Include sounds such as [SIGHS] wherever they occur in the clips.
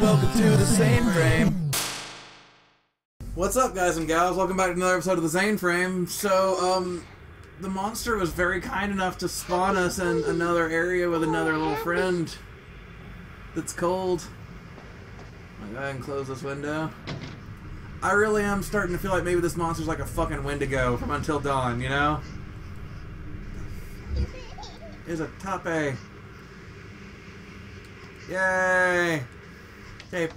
welcome to the ZaineFrame. What's up, guys and gals? Welcome back to another episode of the ZaineFrame. So, um, the monster was very kind enough to spawn us in another area with another little friend that's cold. I'll go ahead and close this window. I really am starting to feel like maybe this monster's like a fucking Wendigo from Until Dawn, you know? Here's a top A. Yay! Okay.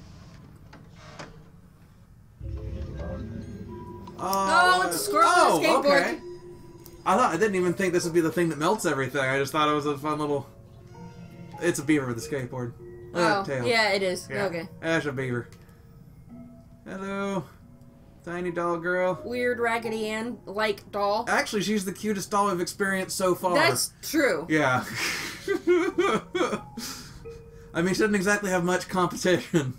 Oh, oh, it's a squirrel on a oh, skateboard. okay. I thought I didn't even think this would be the thing that melts everything. I just thought it was a fun little. It's a beaver with a skateboard. Look Oh, tail. yeah, it is. Yeah. Okay. That's a beaver. Hello, tiny doll girl. Weird Raggedy Ann like doll. Actually, she's the cutest doll we've experienced so far. That's true. Yeah. [LAUGHS] I mean, she doesn't exactly have much competition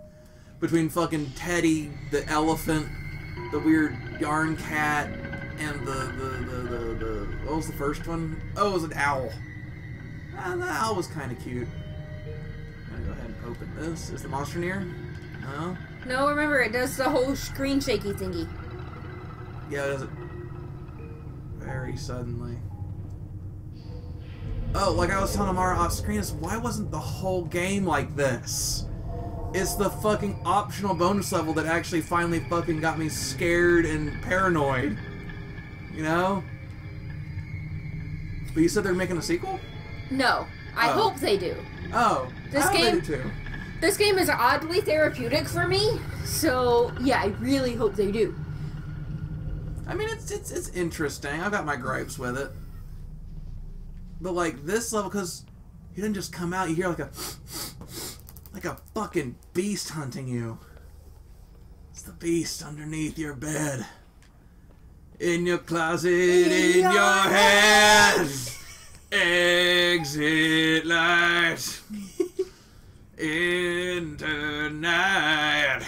[LAUGHS] between fucking Teddy, the elephant, the weird yarn cat, and the the the the, the what was the first one? Oh, it was an owl. Ah, the owl was kind of cute. I'm gonna go ahead and open this. Is the monster near? No. No, remember it does the whole screen shaky thingy. Yeah, it does it very suddenly. Oh, like I was telling Amara off screen, is why wasn't the whole game like this? It's the fucking optional bonus level that actually finally fucking got me scared and paranoid. You know? But you said they're making a sequel? No, I Oh. hope they do. Oh, This I hope they game-. This game is oddly therapeutic for me, so yeah, I really hope they do. I mean, it's it's it's interesting. I've got my gripes with it, but like this level, because you didn't just come out. You hear like a like a fucking beast hunting you. It's the beast underneath your bed, in your closet, in, your your head. Exit light into night.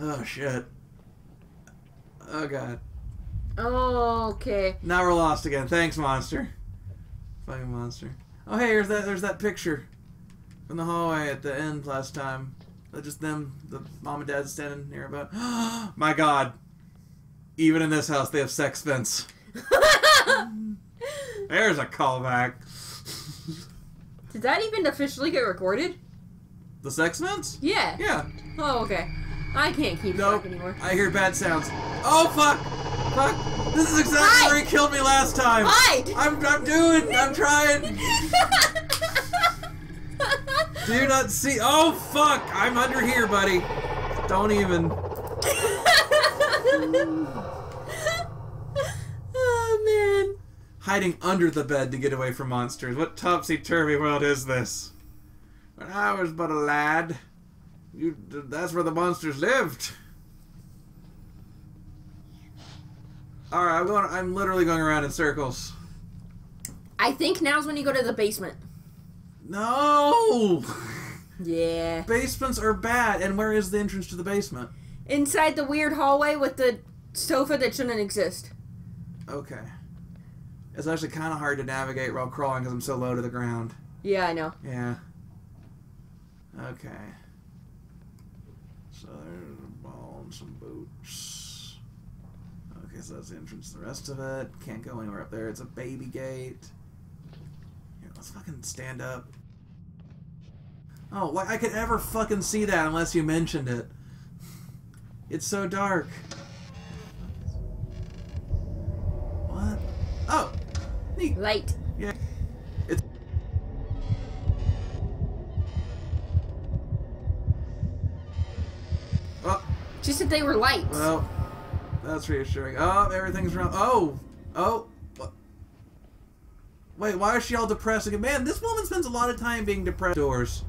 Oh shit. Oh god. Okay. Now we're lost again. Thanks, monster. Fucking monster. Oh hey, there's that there's that picture from the hallway at the end last time. Just them, the mom and dad standing near about. [GASPS] My god. Even in this house, they have sex fence. [LAUGHS] There's a callback. Did that even officially get recorded? The sex fence? Yeah. Yeah. Oh, okay. I can't keep Nope. track anymore. I hear bad sounds. Oh fuck! Fuck! This is exactly Hide! where he killed me last time. Hide! I'm I'm doing. I'm trying. [LAUGHS] Do you not see? Oh fuck! I'm under here, buddy. Don't even. oh man. Hiding under the bed to get away from monsters. What topsy turvy world is this? When I was but a lad, you that's where the monsters lived. All right, I'm going. I'm literally going around in circles. I think now's when you go to the basement. No. [LAUGHS] Yeah. Basements are bad. And where is the entrance to the basement? Inside the weird hallway with the sofa that shouldn't exist. Okay. It's actually kind of hard to navigate while crawling because I'm so low to the ground. Yeah, I know. Yeah. Okay. So there's a ball and some boots. So that's the entrance to the rest of it. Can't go anywhere up there. It's a baby gate. Here, let's fucking stand up. Oh, like I could ever fucking see that unless you mentioned it. It's so dark. What? Oh, neat. Light. Yeah. It's. Oh, She said they were lights. well, that's reassuring. Oh, everything's wrong. Oh, oh. Wait, why is she all depressed again? Man, this woman spends a lot of time being depressed. Doors.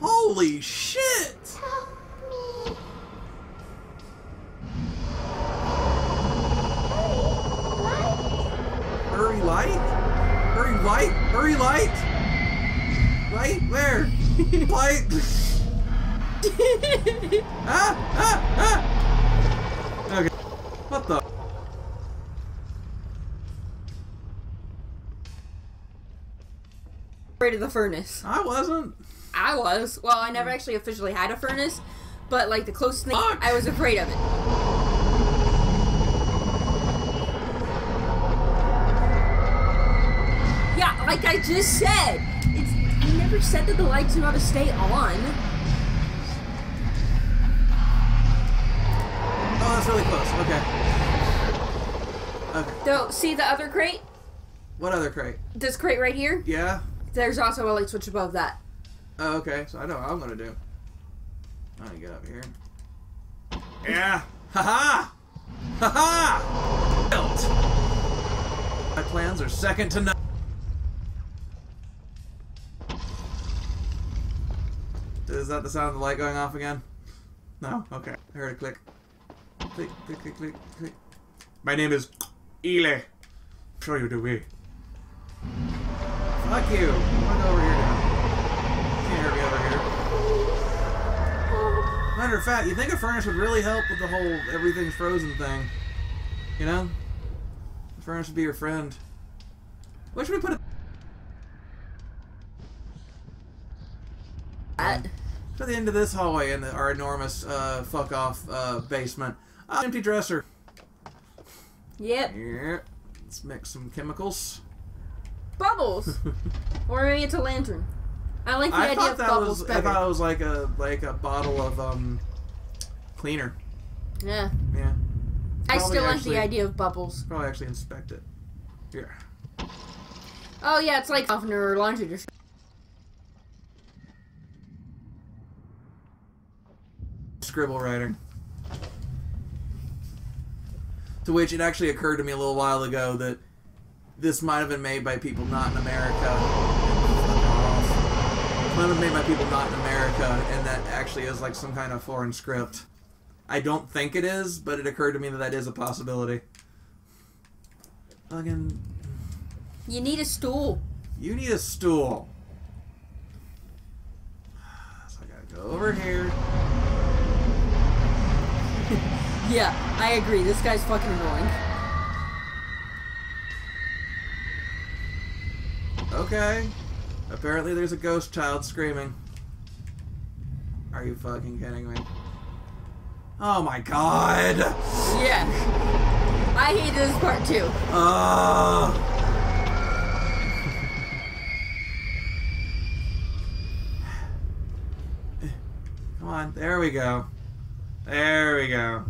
Holy shit! Hurry, light! Hurry, light! Hurry, light! Light? Where? [LAUGHS] light! Ah! Ah! Ah! Okay. What the? afraid of the furnace. I wasn't. I was. Well, I never actually officially had a furnace, but like the closest thing, Fuck. I was afraid of it. Yeah, like I just said, it's. You never said that the lights are how to stay on. That's really close. Okay. Okay. Though, see the other crate? What other crate? This crate right here? Yeah. There's also a light switch above that. Oh, okay. So I know what I'm gonna do. I'm gonna get up here. Yeah. Ha ha. Ha ha. Built. My plans are second to none. Is that the sound of the light going off again? No? Okay. I heard a click. Click, click, click, click, click. My name is Ile. Show you the way. Fuck you. I'm gonna over here now. Can't hear me over here. Matter of fact, you think a furnace would really help with the whole everything's frozen thing? You know? The furnace would be your friend. Where should we put it? To the end of this hallway in the, our enormous uh, fuck off uh, basement. Uh, empty dresser. Yep. Yeah. Let's mix some chemicals. Bubbles. [LAUGHS] or maybe it's a lantern. I like the I idea thought of bubbles was I thought it was like a like a bottle of um cleaner. yeah. Yeah. I Probably still like the idea of bubbles. Probably actually inspect it. Here. Oh yeah, it's like softener or laundry dish. Scribble writing. To which it actually occurred to me a little while ago that this might have been made by people not in America. Might have been made by people not in America, and that actually is like some kind of foreign script. I don't think it is, but it occurred to me that that is a possibility. Fucking, You need a stool. you need a stool. [SIGHS] So I gotta go over here. Yeah, I agree. This guy's fucking annoying. Okay. Apparently there's a ghost child screaming. Are you fucking kidding me? Oh my god! Yeah. I hate this part too. Oh! [SIGHS] Come on, there we go. There we go.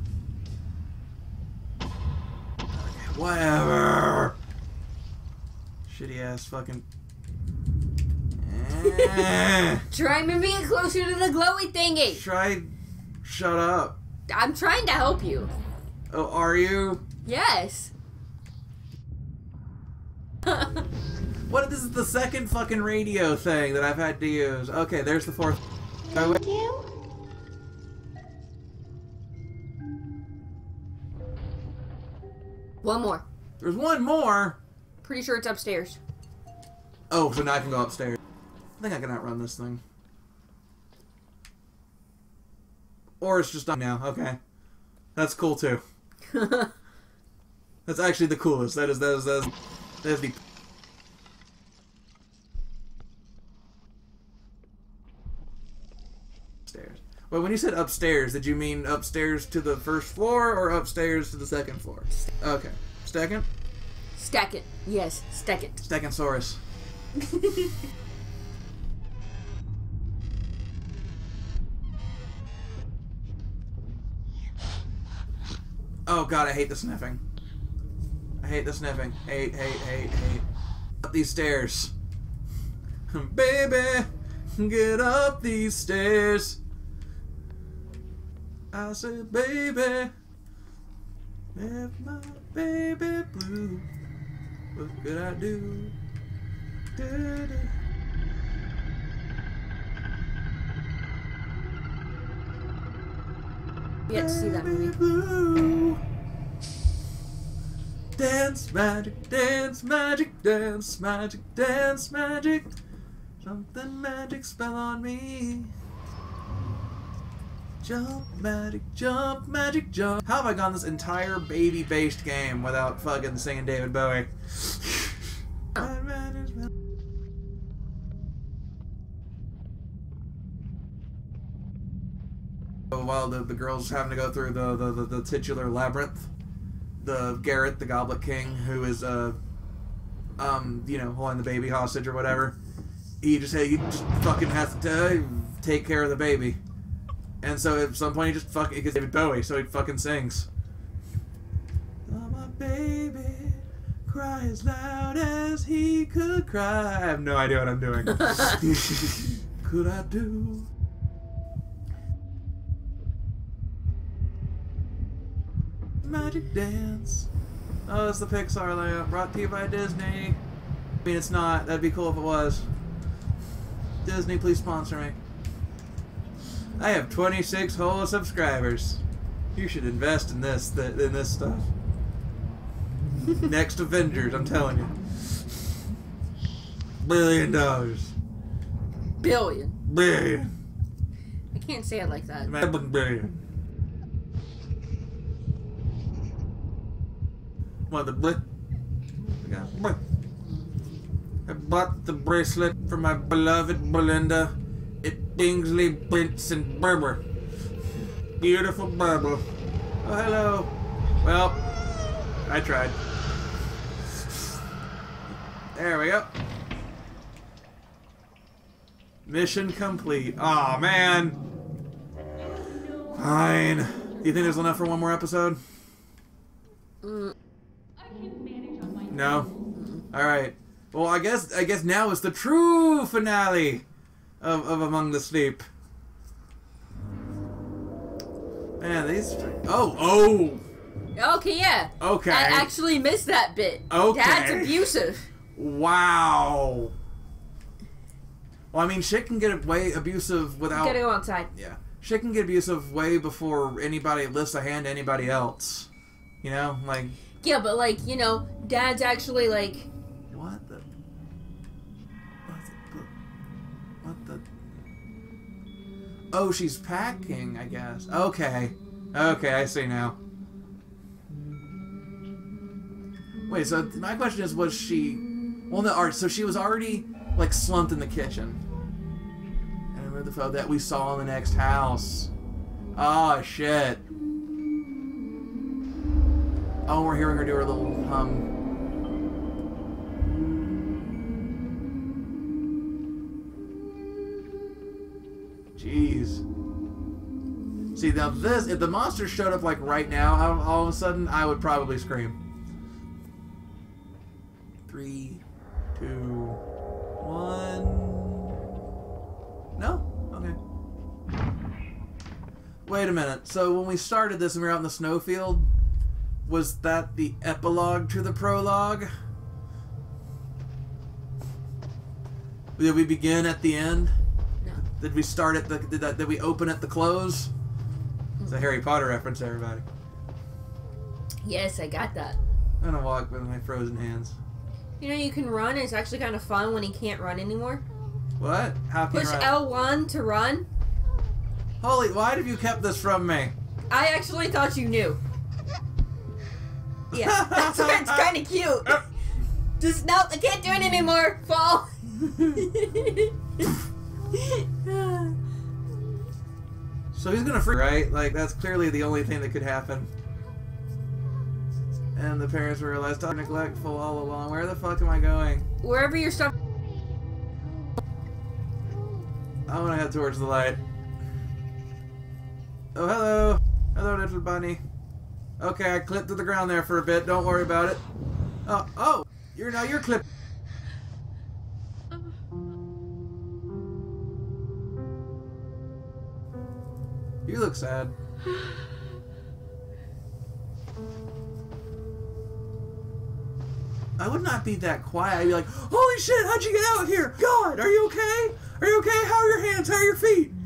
Whatever. Shitty ass fucking. Eh. [LAUGHS] Try moving it closer to the glowy thingy. Try. Shut up. I'm trying to help you. Oh, are you? Yes. [LAUGHS] What? If this is the second fucking radio thing that I've had to use. Okay, there's the fourth. One more. There's one more. Pretty sure it's upstairs. Oh, so now I can go upstairs. I think I can outrun this thing. Or it's just done now. Okay, that's cool too. [LAUGHS] That's actually the coolest. That is that is that is, that is the. Well, when you said upstairs, did you mean upstairs to the first floor or upstairs to the second floor? Okay, second, Stack it. Yes, stack it. Stackensaurus. Oh god, I hate the sniffing. I hate the sniffing. Hate, hate, hate, hate. Up these stairs. [LAUGHS] Baby, get up these stairs. I said, baby, if my baby blue, what could I do? Da-da. Yet to see that movie. Blue. Dance magic, dance magic, dance magic, dance magic. Something magic spell on me jump, magic jump, magic jump. How have I gone this entire baby based game without fucking singing David Bowie? While the, the girl's having to go through the, the, the, the titular labyrinth, the Jareth, the Goblin King, who is, uh, um, you know, holding the baby hostage or whatever, he just, hey, you just fucking have to uh, take care of the baby and so at some point he just fucking because David Bowie, so he fucking sings. Oh, my baby cry as loud as he could cry. I have no idea what I'm doing. [LAUGHS] could I do? Magic Dance. Oh, it's the Pixar layout brought to you by Disney. I mean, it's not. That'd be cool if it was. Disney, please sponsor me. I have 26 whole subscribers. You should invest in this, th- in this stuff. [LAUGHS] Next Avengers, I'm telling you. Billion dollars. Billion. Billion. I can't say it like that. Billion. What the blit? I got blit. I bought the bracelet for my beloved Belinda at Kingsley Benson Berber. Beautiful Berber. Oh, hello. Well, I tried. There we go. Mission complete. Aw, man. Fine. Do you think there's enough for one more episode? No. All right. Well, I guess I guess now is the true finale of, of Among the Sleep. Man, these. Oh, oh. Okay, yeah. Okay. I actually missed that bit. Okay. Dad's abusive. Wow. Well, I mean, shit can get way abusive without. Gotta go outside. Yeah. Shit can get abusive way before anybody lifts a hand to anybody else. You know, like Yeah, but like, you know, dad's actually like what the Oh, she's packing, I guess. Okay. Okay, I see now. Wait, so my question is was she well no alright, so she was already like slumped in the kitchen. And remember the photo that we saw in the next house. Oh shit. Oh, we're hearing her do her little hum. See, now this, if the monster showed up like right now, all, all of a sudden, I would probably scream. Three, two, one. No? Okay. Wait a minute. So when we started this and we were out in the snowfield, was that the epilogue to the prologue? Did we begin at the end? no. Did we start at the did that did we open at the close? It's a Harry Potter reference, everybody. Yes, I got that. I'm gonna walk with my frozen hands. You know, you can run. It's actually kind of fun when he can't run anymore. What? How can Push run? L1 to run. Holy! Why have you kept this from me? I actually thought you knew. Yeah, [LAUGHS] that's why it's kind of cute. Just no, I can't do it anymore. Fall. [LAUGHS] [LAUGHS] So he's gonna freak, right? Like that's clearly the only thing that could happen. And the parents realized I'm neglectful all along. Where the fuck am I going? Wherever you're stuck. I want to head towards the light. Oh, hello. Hello, little bunny. Okay, I clipped to the ground there for a bit. Don't worry about it. Oh, oh, you're now you're clipped. You look sad. I would not be that quiet. I'd be like, "Holy shit! How'd you get out here? God, are you okay? Are you okay? How are your hands? How are your feet?" [LAUGHS]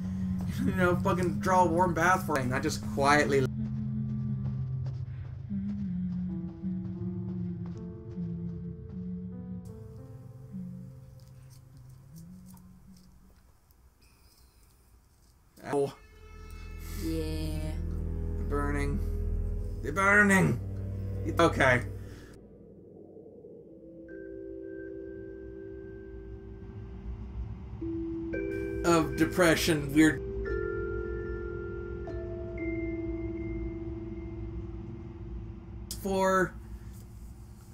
You know, fucking draw a warm bath for me. Not just quietly. Okay. Of depression, weird. For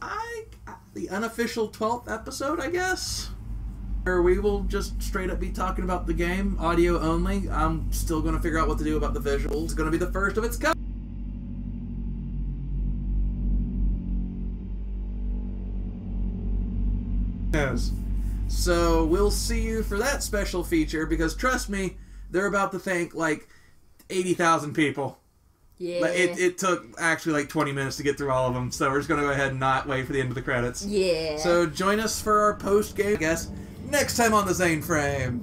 I the unofficial 12th episode, I guess. where we will just straight up be talking about the game, audio only. I'm still going to figure out what to do about the visuals. It's going to be the first of its kind. So we'll see you for that special feature because trust me, they're about to thank like 80,000 people. Yeah. But it, it took actually like 20 minutes to get through all of them, so we're just going to go ahead and not wait for the end of the credits. yeah. So join us for our post game, I guess, next time on the ZaineFrame.